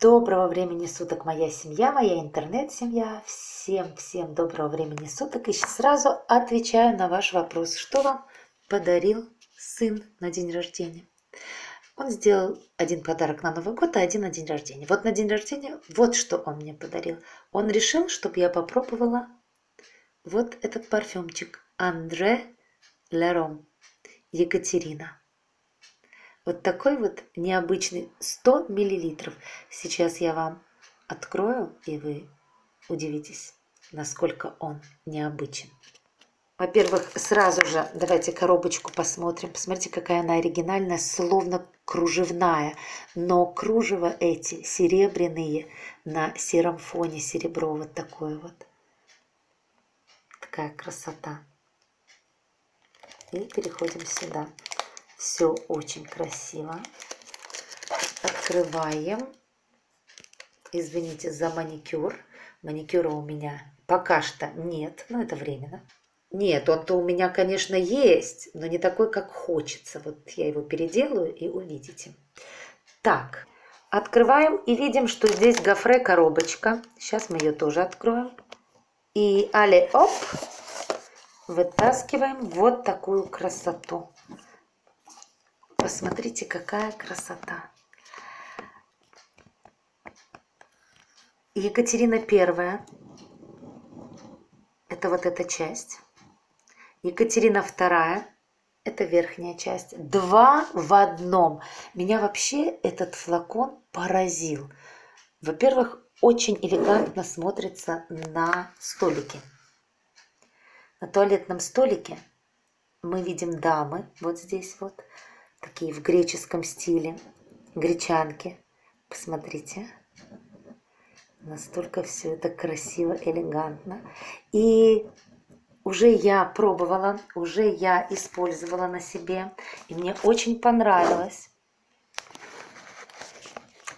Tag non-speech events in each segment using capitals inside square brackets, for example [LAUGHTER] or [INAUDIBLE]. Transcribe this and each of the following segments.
Доброго времени суток, моя семья, моя интернет-семья. Всем-всем доброго времени суток. И сразу отвечаю на ваш вопрос. Что вам подарил сын на день рождения? Он сделал один подарок на Новый год, а один на день рождения. Вот на день рождения вот что он мне подарил. Он решил, чтобы я попробовала вот этот парфюмчик. Андре Лером. Екатерина. Вот такой вот необычный 100 миллилитров. Сейчас я вам открою, и вы удивитесь, насколько он необычен. Во-первых, сразу же давайте коробочку посмотрим. Посмотрите, какая она оригинальная, словно кружевная. Но кружево эти серебряные на сером фоне, серебро вот такое вот. Такая красота. И переходим сюда. Все очень красиво. Открываем. Извините за маникюр. Маникюра у меня пока что нет, но это временно. Нет, он-то у меня, конечно, есть, но не такой, как хочется. Вот я его переделаю и увидите. Так, открываем и видим, что здесь гофре коробочка. Сейчас мы ее тоже откроем. И али оп, вытаскиваем вот такую красоту. Посмотрите, какая красота. Екатерина Первая. Это вот эта часть. Екатерина Вторая. Это верхняя часть. Два в одном. Меня вообще этот флакон поразил. Во-первых, очень элегантно смотрится на столике. На туалетном столике мы видим дамы вот здесь вот такие в греческом стиле, гречанки. Посмотрите, настолько все это красиво, элегантно. И уже я пробовала, уже я использовала на себе, и мне очень понравилось.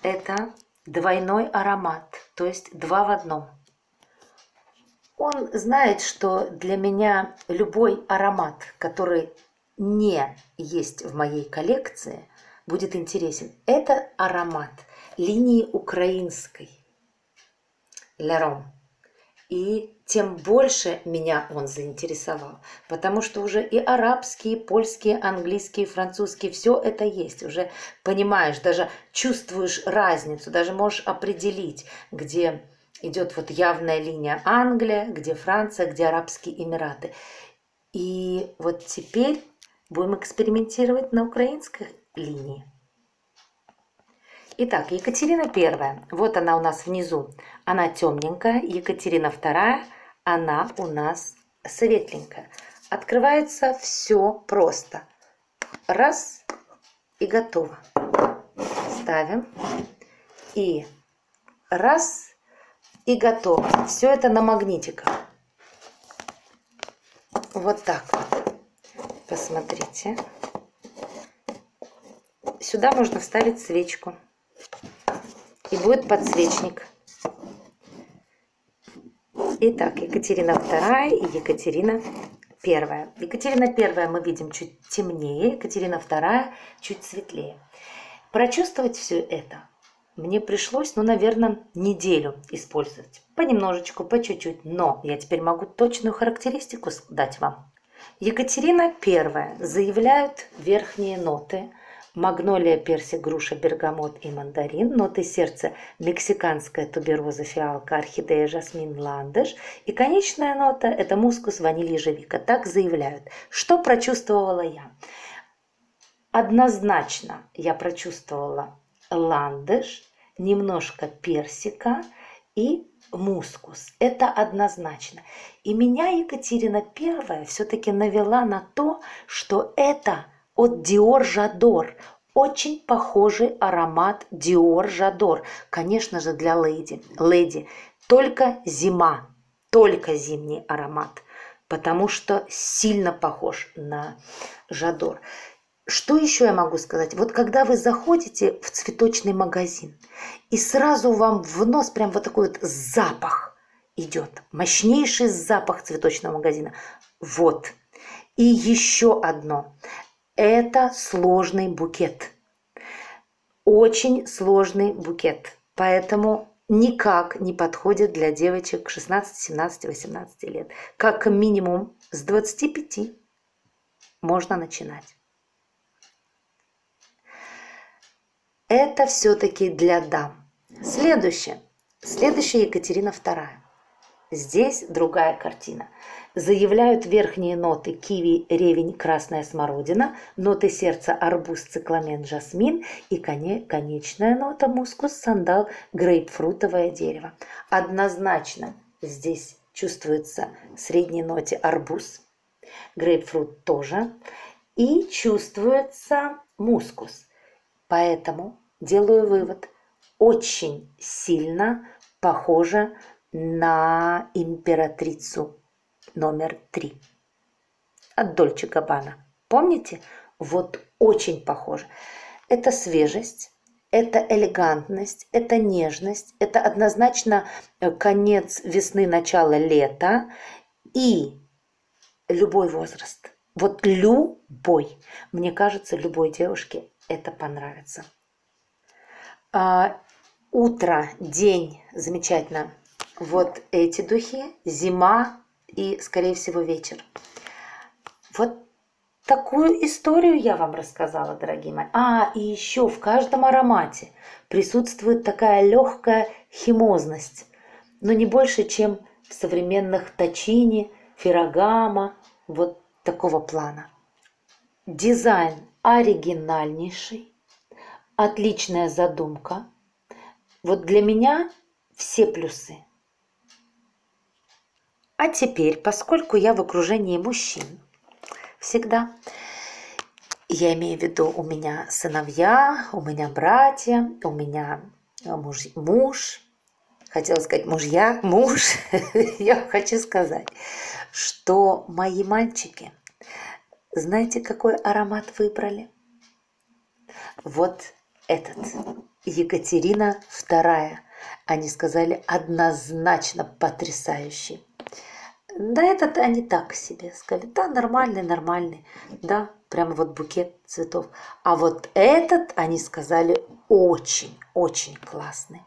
Это двойной аромат, то есть два в одном. Он знает, что для меня любой аромат, который не есть в моей коллекции, будет интересен. Это аромат линии украинской Лером. И тем больше меня он заинтересовал, потому что уже и арабские, и польские, английские, французские, все это есть. Уже понимаешь, даже чувствуешь разницу, даже можешь определить, где идет вот явная линия Англия, где Франция, где Арабские Эмираты. И вот теперь Будем экспериментировать на украинской линии. Итак, Екатерина первая. Вот она у нас внизу. Она темненькая. Екатерина вторая. Она у нас светленькая. Открывается все просто. Раз и готово. Ставим. И раз и готово. Все это на магнитиках. Вот так вот. Посмотрите. Сюда можно вставить свечку. И будет подсвечник. Итак, Екатерина II и Екатерина I. Екатерина I мы видим чуть темнее, Екатерина II чуть светлее. Прочувствовать все это мне пришлось, ну, наверное, неделю использовать. Понемножечку, по чуть-чуть. Но я теперь могу точную характеристику дать вам. Екатерина I заявляют верхние ноты. Магнолия, персик, груша, бергамот и мандарин. Ноты сердца – мексиканская тубероза, фиалка, орхидея, жасмин, ландыш. И конечная нота – это мускус, ваниль, ежевика. Так заявляют. Что прочувствовала я? Однозначно я прочувствовала ландыш, немножко персика и мускус. Это однозначно. И меня Екатерина I все-таки навела на то, что это от Dior Жадор. Очень похожий аромат Dior Жадор. Конечно же, для леди. Леди. Только зима. Только зимний аромат. Потому что сильно похож на Жадор. Что еще я могу сказать? Вот когда вы заходите в цветочный магазин, и сразу вам в нос прям вот такой вот запах идет, мощнейший запах цветочного магазина. Вот. И еще одно. Это сложный букет. Очень сложный букет. Поэтому никак не подходит для девочек 16, 17, 18 лет. Как минимум с 25 можно начинать. Это все-таки для дам. Следующее. Следующая Екатерина II. Здесь другая картина. Заявляют верхние ноты киви, ревень, красная смородина, ноты сердца арбуз, цикламен, жасмин и коне, конечная нота мускус, сандал, грейпфрутовое дерево. Однозначно здесь чувствуется в средней ноте арбуз, грейпфрут тоже, и чувствуется мускус. Поэтому делаю вывод, очень сильно похоже на императрицу номер три от Дольче Габбана. Помните? Вот очень похоже. Это свежесть, это элегантность, это нежность, это однозначно э, конец весны, начало лета и любой возраст. Вот любой. Мне кажется, любой девушке это понравится. А, утро, день, замечательно. Вот эти духи, зима и, скорее всего, вечер. Вот такую историю я вам рассказала, дорогие мои. А, и еще в каждом аромате присутствует такая легкая химозность, но не больше, чем в современных точини, феррагама, вот такого плана. Дизайн оригинальнейший, отличная задумка. Вот для меня все плюсы. А теперь, поскольку я в окружении мужчин всегда, я имею в виду, у меня сыновья, у меня братья, у меня муж, муж хотела сказать мужья, муж, [LAUGHS] я хочу сказать, что мои мальчики, знаете, какой аромат выбрали? Вот этот. Екатерина II. Они сказали однозначно потрясающий. Да этот они так себе сказали. Да, нормальный, нормальный. Да, прямо вот букет цветов. А вот этот они сказали очень, очень классный.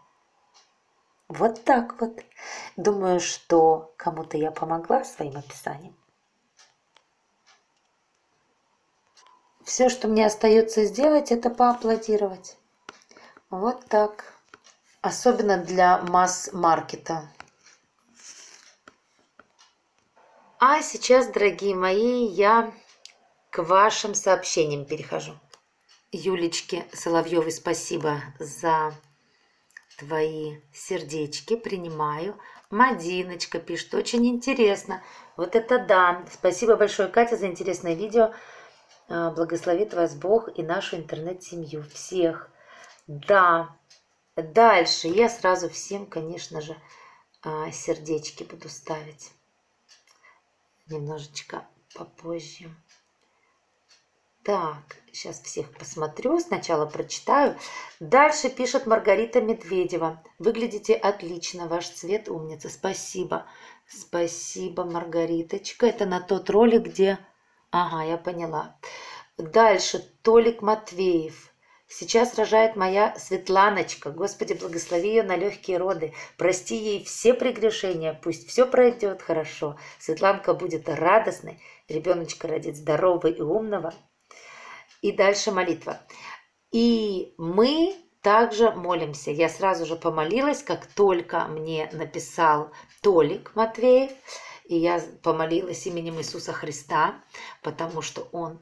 Вот так вот. Думаю, что кому-то я помогла своим описанием. Все, что мне остается сделать, это поаплодировать. Вот так. Особенно для масс-маркета. А сейчас, дорогие мои, я к вашим сообщениям перехожу. Юлечке Соловьевой спасибо за твои сердечки. Принимаю. Мадиночка пишет, очень интересно. Вот это да. Спасибо большое, Катя, за интересное видео. А, благословит вас Бог и нашу интернет-семью. Всех. Да. Дальше я сразу всем, конечно же, а, сердечки буду ставить. Немножечко попозже. Так, сейчас всех посмотрю, сначала прочитаю. Дальше пишет Маргарита Медведева. Выглядите отлично, ваш цвет умница. Спасибо. Спасибо, Маргариточка. Это на тот ролик, где Ага, я поняла. Дальше Толик Матвеев. Сейчас рожает моя Светланочка. Господи, благослови ее на легкие роды. Прости ей все прегрешения. Пусть все пройдет хорошо. Светланка будет радостной. Ребеночка родит здорового и умного. И дальше молитва. И мы также молимся. Я сразу же помолилась, как только мне написал Толик Матвеев. И я помолилась именем Иисуса Христа, потому что Он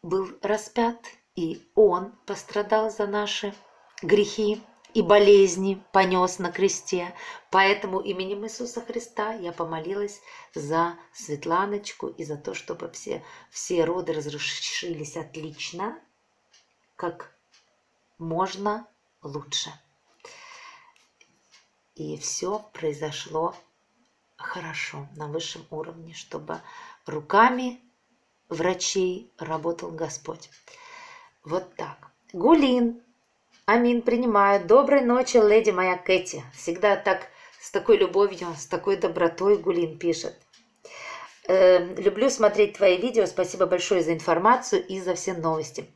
был распят, и Он пострадал за наши грехи и болезни, понес на кресте. Поэтому именем Иисуса Христа я помолилась за Светланочку и за то, чтобы все, все роды разрешились отлично, как можно лучше. И все произошло хорошо, на высшем уровне, чтобы руками врачей работал Господь. Вот так. Гулин. Амин, принимаю. Доброй ночи, леди моя Кэти. Всегда так, с такой любовью, с такой добротой Гулин пишет. Э, люблю смотреть твои видео. Спасибо большое за информацию и за все новости.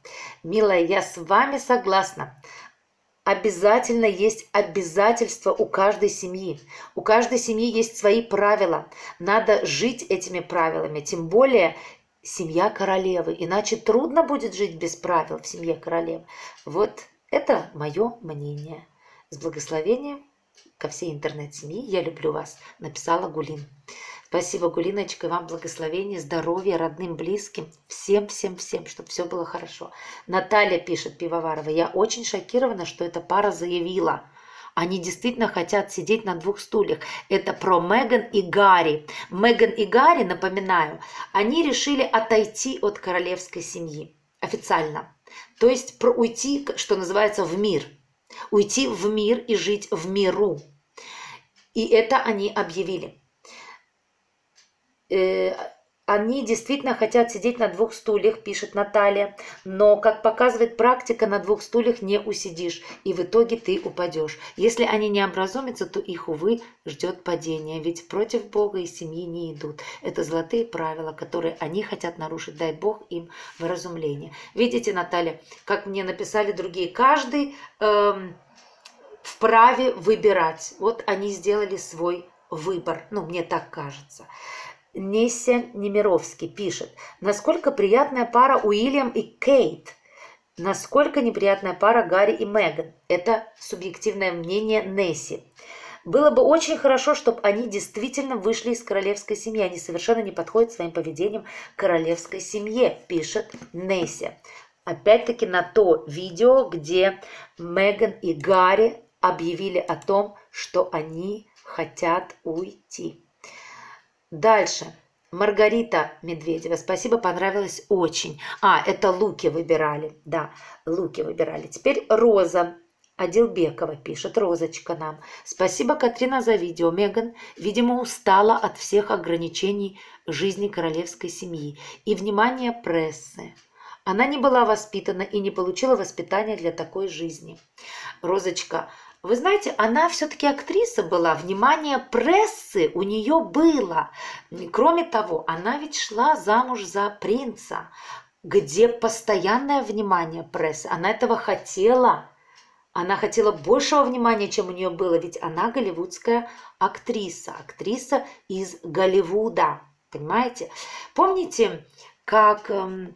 Милая, я с вами согласна. Обязательно есть обязательства у каждой семьи. У каждой семьи есть свои правила. Надо жить этими правилами. Тем более семья королевы. Иначе трудно будет жить без правил в семье королевы. Вот это мое мнение. С благословением ко всей интернет-семьи. Я люблю вас, написала Гулин. Спасибо, Гулиночка, и вам благословения, здоровья, родным, близким, всем, всем, всем, чтобы все было хорошо. Наталья пишет, Пивоварова, я очень шокирована, что эта пара заявила. Они действительно хотят сидеть на двух стульях. Это про Меган и Гарри. Меган и Гарри, напоминаю, они решили отойти от королевской семьи официально. То есть про уйти, что называется, в мир. Уйти в мир и жить в миру. И это они объявили. Э, они действительно хотят сидеть на двух стульях, пишет Наталья, но, как показывает практика, на двух стульях не усидишь, и в итоге ты упадешь. Если они не образумятся, то их, увы, ждет падение, ведь против Бога и семьи не идут. Это золотые правила, которые они хотят нарушить, дай Бог им выразумление. Видите, Наталья, как мне написали другие, каждый эм, вправе выбирать. Вот они сделали свой выбор, ну, мне так кажется. Неся Немировский пишет, насколько приятная пара Уильям и Кейт, насколько неприятная пара Гарри и Меган. Это субъективное мнение Несси. Было бы очень хорошо, чтобы они действительно вышли из королевской семьи. Они совершенно не подходят своим поведением королевской семье, пишет Несси. Опять-таки на то видео, где Меган и Гарри объявили о том, что они хотят уйти. Дальше. Маргарита Медведева, спасибо, понравилось очень. А, это луки выбирали, да, луки выбирали. Теперь Роза Аделбекова пишет, Розочка нам. Спасибо, Катрина, за видео. Меган, видимо, устала от всех ограничений жизни королевской семьи и внимания прессы. Она не была воспитана и не получила воспитания для такой жизни. Розочка, вы знаете, она все-таки актриса была, внимание прессы у нее было. Кроме того, она ведь шла замуж за принца, где постоянное внимание прессы. Она этого хотела. Она хотела большего внимания, чем у нее было, ведь она голливудская актриса, актриса из Голливуда, понимаете? Помните, как эм,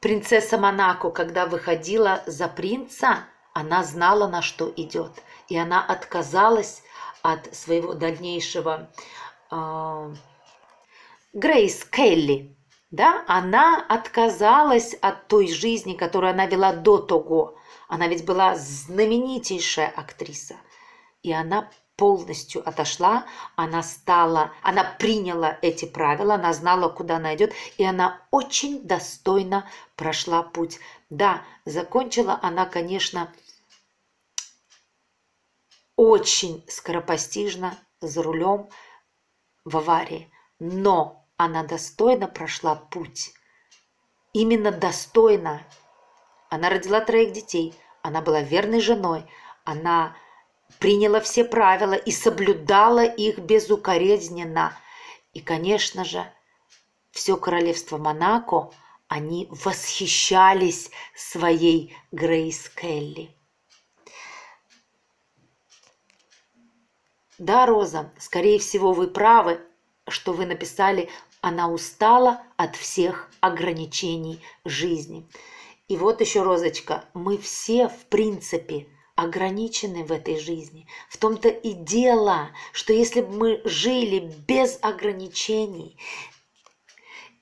принцесса Монако, когда выходила за принца, она знала, на что идет и она отказалась от своего дальнейшего э, Грейс Келли, да, она отказалась от той жизни, которую она вела до того. Она ведь была знаменитейшая актриса. И она полностью отошла, она стала, она приняла эти правила, она знала, куда она идет, и она очень достойно прошла путь. Да, закончила она, конечно, очень скоропостижно за рулем в аварии, но она достойно прошла путь. Именно достойно. Она родила троих детей, она была верной женой, она приняла все правила и соблюдала их безукоризненно. И, конечно же, все королевство Монако, они восхищались своей Грейс Келли. Да, Роза, скорее всего, вы правы, что вы написали «Она устала от всех ограничений жизни». И вот еще, Розочка, мы все, в принципе, ограничены в этой жизни. В том-то и дело, что если бы мы жили без ограничений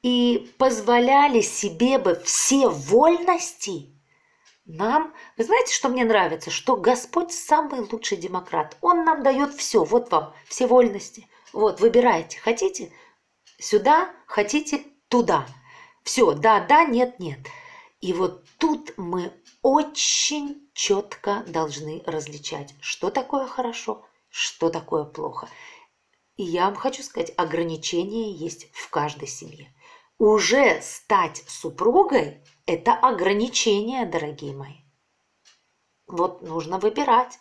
и позволяли себе бы все вольности – нам, вы знаете, что мне нравится? Что Господь самый лучший демократ. Он нам дает все. Вот вам все вольности. Вот, выбирайте. Хотите сюда, хотите туда. Все, да, да, нет, нет. И вот тут мы очень четко должны различать, что такое хорошо, что такое плохо. И я вам хочу сказать, ограничения есть в каждой семье. Уже стать супругой – это ограничение, дорогие мои. Вот нужно выбирать.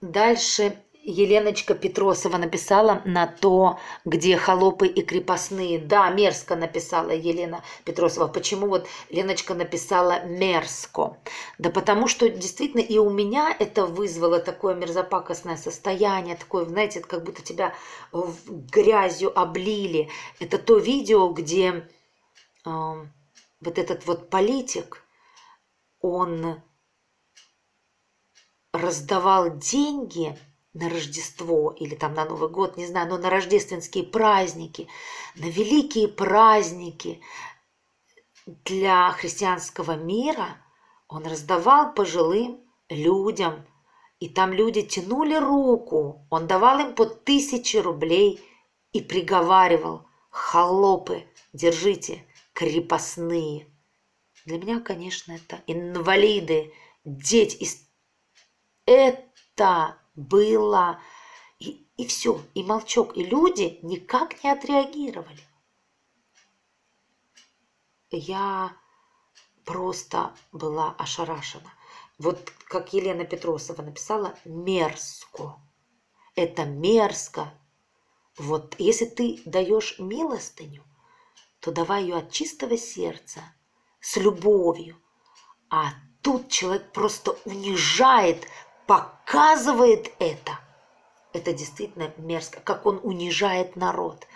Дальше Еленочка Петросова написала на то, где холопы и крепостные. Да, мерзко написала Елена Петросова. Почему вот Леночка написала мерзко? Да потому что действительно и у меня это вызвало такое мерзопакостное состояние, такое, знаете, как будто тебя грязью облили. Это то видео, где э, вот этот вот политик, он раздавал деньги на Рождество или там на Новый год, не знаю, но на рождественские праздники, на великие праздники для христианского мира он раздавал пожилым людям. И там люди тянули руку, он давал им по тысяче рублей и приговаривал, холопы, держите, крепостные. Для меня, конечно, это инвалиды, дети. Это было. И, и все, и молчок. И люди никак не отреагировали. Я просто была ошарашена. Вот как Елена Петросова написала, мерзко. Это мерзко. Вот если ты даешь милостыню, то давай ее от чистого сердца, с любовью. А тут человек просто унижает показывает это. Это действительно мерзко, как он унижает народ.